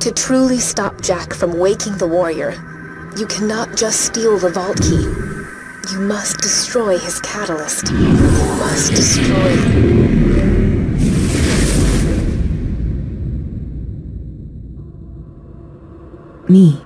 To truly stop Jack from waking the warrior, you cannot just steal the vault key. You must destroy his catalyst. You must destroy... Me.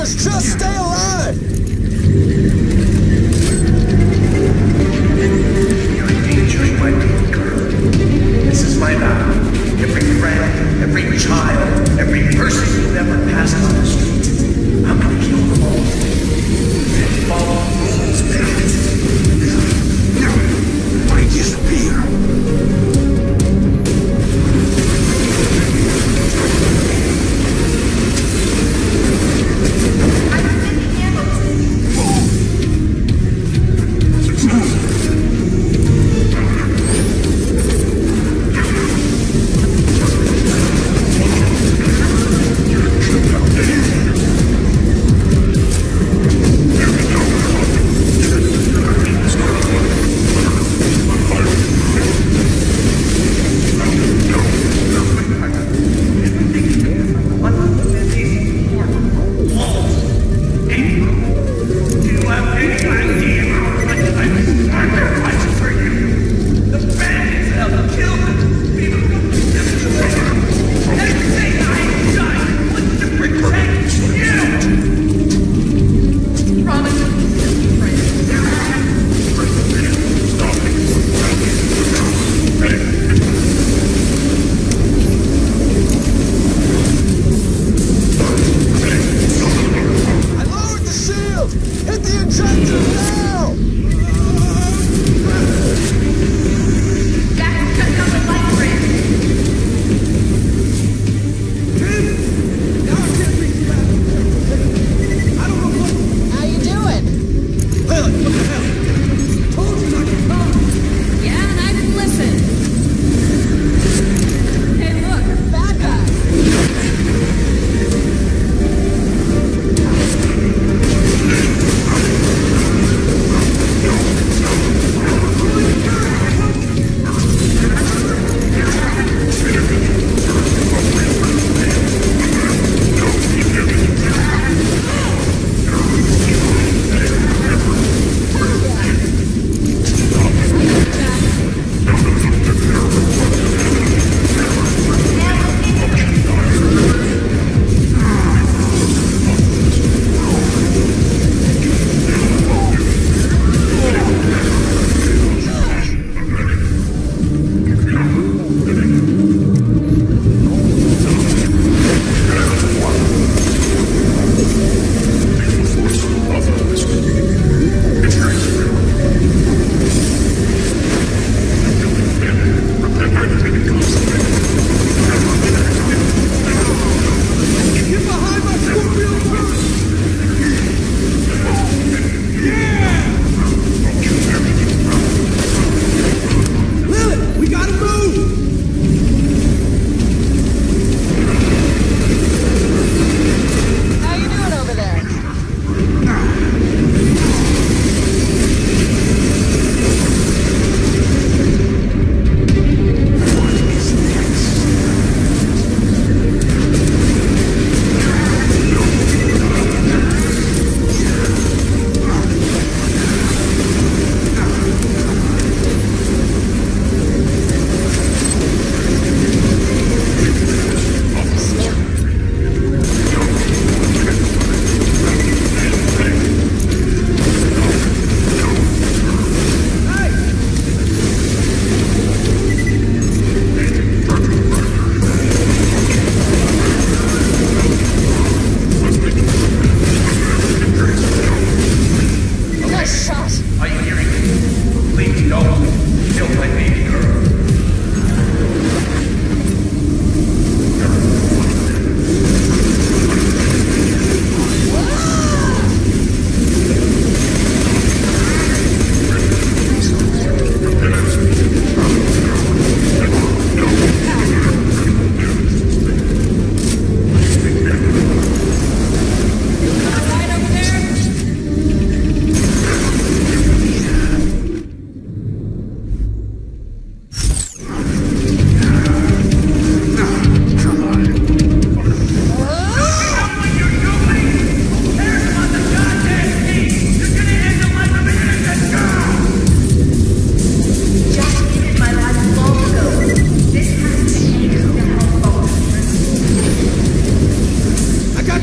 Just just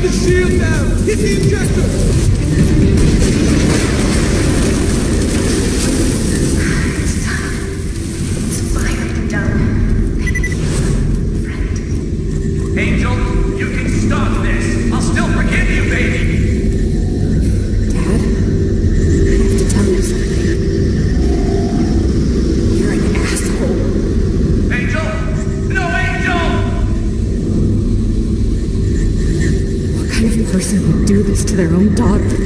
Get the shield down. Hit the injector. their own daughter.